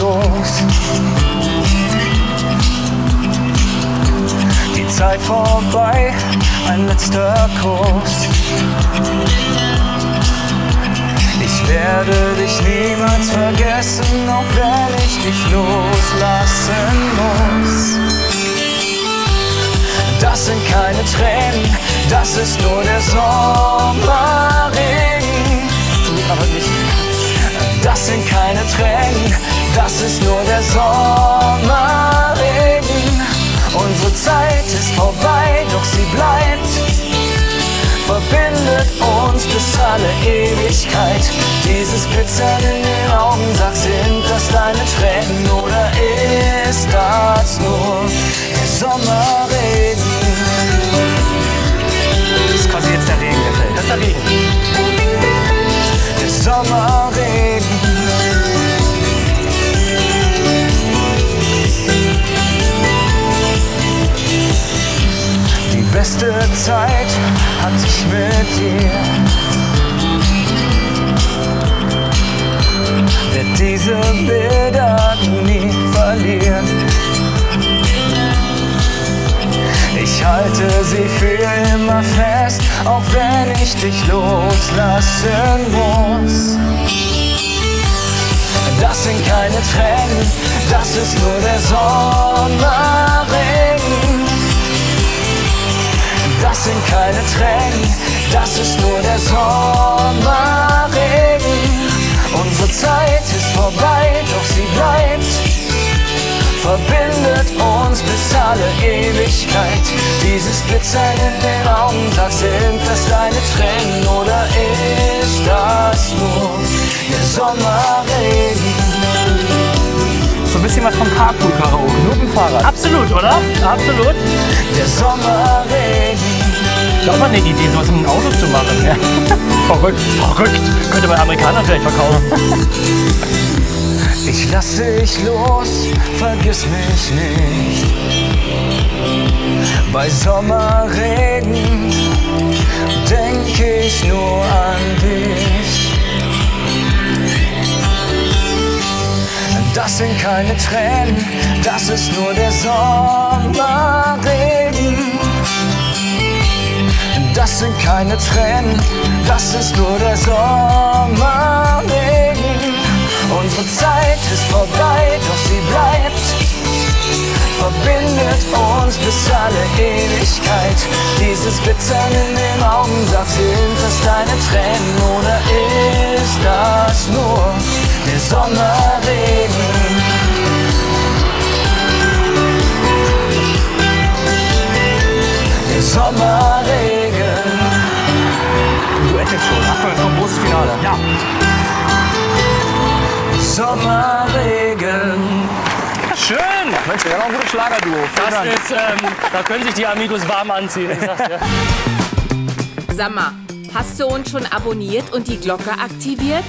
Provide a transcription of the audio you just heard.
los. Die Zeit vorbei, ein letzter Kuss. Ich werde dich niemals vergessen, auch wenn ich dich loslassen muss. Das sind keine Tränen, das ist nur der Sommerregen. Aber nicht. Das sind keine Tränen, das ist nur der Sommerregen. Unsere Zeit ist vorbei, doch sie bleibt. Verbindet uns bis alle Ewigkeit. Dieses Glitzern in den Augen, sag, sind das deine Tränen oder ist das nur der Sommerregen? Beste Zeit hatte ich mit dir. Werd diese Bilder nie verlieren. Ich halte sie für immer fest, auch wenn ich dich loslassen muss. Das sind keine Tränen, das ist nur der Sommerregen. Keine Tränen, das ist nur der Sommerregen. Unsere Zeit ist vorbei, doch sie bleibt verbindet uns bis alle Ewigkeit. Dieses Glitzern in den Augen, sag, sind das deine Tränen oder ist das nur der Sommerregen? So ein bisschen was vom Carpool-Karaoke, nur mit dem Fahrrad. Absolut, oder? Absolut. Der Sommerregen. Ist auch mal eine Idee, sowas in ein Auto zu machen. Ja. Verrückt. Verrückt. Könnte man Amerikanern vielleicht verkaufen. Ich lass dich los, vergiss mich nicht. Bei Sommerregen denk ich nur an dich. Das sind keine Tränen, das ist nur der Sommerregen. Das sind keine Tränen, das ist nur der Sommerregen. Unsere Zeit ist vorbei, doch sie bleibt. Verbindet uns bis alle Ewigkeit. Dieses Glitzern in den Augen, sagt, sind das deine Tränen oder ist das nur der Sommerregen? Der Sommerregen. Jetzt schon. Achtung, jetzt kommt großes Finale. Ja. Sommerregen. Schön. Mensch, wir haben auch ein gutes Schlagerduo. Das Dank. ist, ähm, da können sich die Amigos warm anziehen. Ich sag's dir. Sag mal, hast du uns schon abonniert und die Glocke aktiviert?